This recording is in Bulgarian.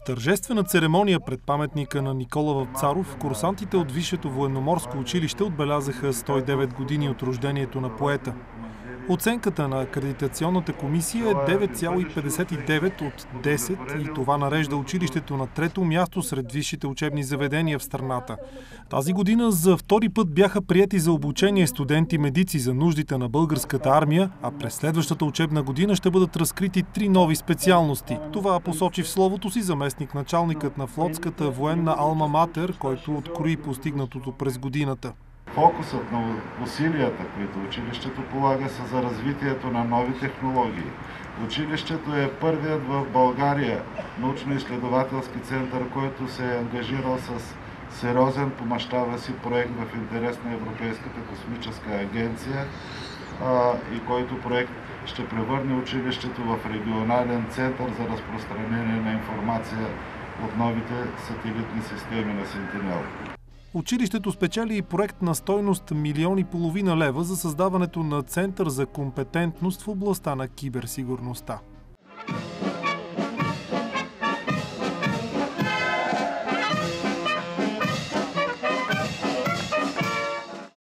тържествена церемония пред паметника на Никола Вапцаров, курсантите от Висшето военноморско училище отбелязаха 109 години от рождението на поета. Оценката на акредитационната комисия е 9,59 от 10 и това нарежда училището на трето място сред висшите учебни заведения в страната. Тази година за втори път бяха прияти за обучение студенти-медици за нуждите на българската армия, а през следващата учебна година ще бъдат разкрити три нови специалности. Това посочи в словото си заместник началникът на флотската военна Алма Матер, който открои постигнатото през годината. Фокусът на усилията, които училището полага, са за развитието на нови технологии. Училището е първият в България научно-изследователски център, който се е ангажирал с сериозен по мащаба си проект в интерес на Европейската космическа агенция а, и който проект ще превърне училището в регионален център за разпространение на информация от новите сателитни системи на Сентинел. Училището спечели и проект на стойност милиони и половина лева за създаването на Център за компетентност в областта на киберсигурността.